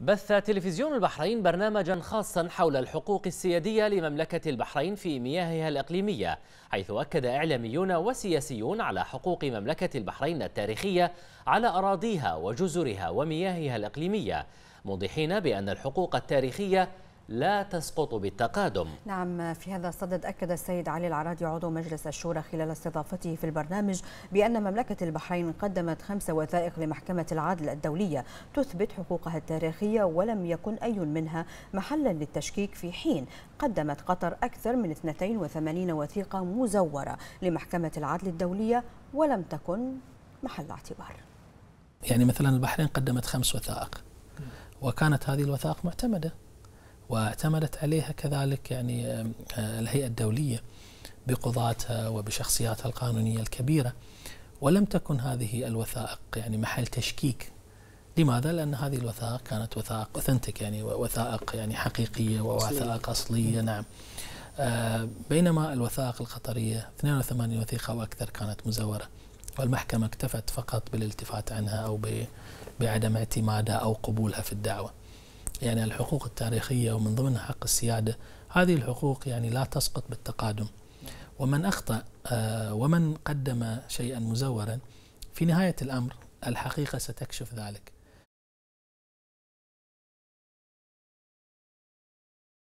بث تلفزيون البحرين برنامجا خاصا حول الحقوق السيادية لمملكة البحرين في مياهها الإقليمية حيث أكد إعلاميون وسياسيون على حقوق مملكة البحرين التاريخية على أراضيها وجزرها ومياهها الإقليمية موضحين بأن الحقوق التاريخية لا تسقط بالتقادم. نعم في هذا الصدد أكد السيد علي العرادي عضو مجلس الشورى خلال استضافته في البرنامج بأن مملكة البحرين قدمت خمس وثائق لمحكمة العدل الدولية تثبت حقوقها التاريخية ولم يكن أي منها محلا للتشكيك في حين قدمت قطر أكثر من 82 وثيقة مزورة لمحكمة العدل الدولية ولم تكن محل اعتبار. يعني مثلا البحرين قدمت خمس وثائق وكانت هذه الوثائق معتمدة. واعتمدت عليها كذلك يعني آه، الهيئة الدولية بقضاتها وبشخصياتها القانونية الكبيرة. ولم تكن هذه الوثائق يعني محل تشكيك. لماذا؟ لأن هذه الوثائق كانت وثائق أوثنتيك يعني وثائق يعني حقيقية ووثائق أصلية نعم. آه، بينما الوثائق القطرية 82 وثيقة وأكثر كانت مزورة. والمحكمة اكتفت فقط بالالتفات عنها أو بعدم اعتمادها أو قبولها في الدعوة. يعني الحقوق التاريخية ومن ضمنها حق السيادة هذه الحقوق يعني لا تسقط بالتقادم. ومن أخطأ آه، ومن قدم شيئا مزورا في نهاية الأمر الحقيقة ستكشف ذلك.